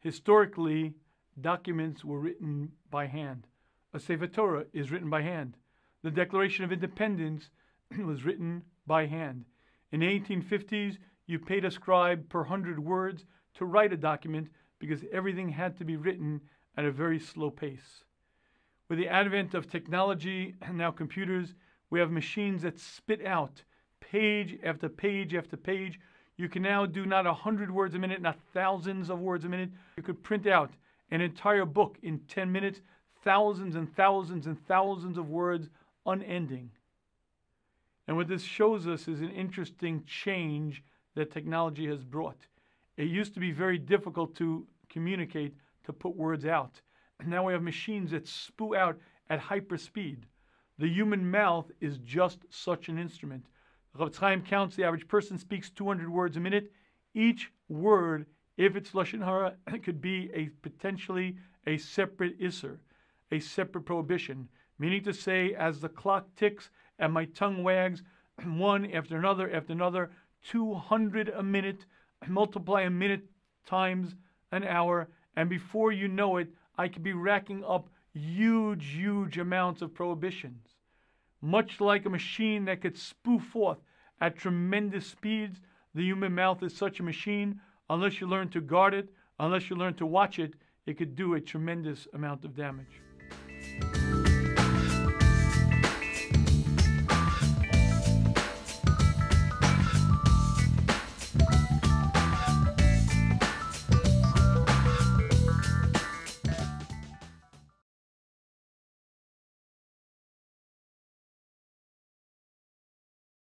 Historically, documents were written by hand. A Sefer Torah is written by hand. The Declaration of Independence was written by hand. In the 1850s, you paid a scribe per hundred words to write a document because everything had to be written at a very slow pace. With the advent of technology and now computers, we have machines that spit out page after page after page. You can now do not a hundred words a minute, not thousands of words a minute. You could print out an entire book in 10 minutes, thousands and thousands and thousands of words, unending. And what this shows us is an interesting change that technology has brought. It used to be very difficult to communicate, to put words out. And now we have machines that spew out at hyper speed. The human mouth is just such an instrument. Chaim counts the average person speaks 200 words a minute. Each word, if it's lashon hara, could be a potentially a separate isser, a separate prohibition. Meaning to say, as the clock ticks and my tongue wags, one after another after another, 200 a minute, multiply a minute times an hour, and before you know it, I could be racking up huge, huge amounts of prohibitions. Much like a machine that could spew forth at tremendous speeds, the human mouth is such a machine. Unless you learn to guard it, unless you learn to watch it, it could do a tremendous amount of damage.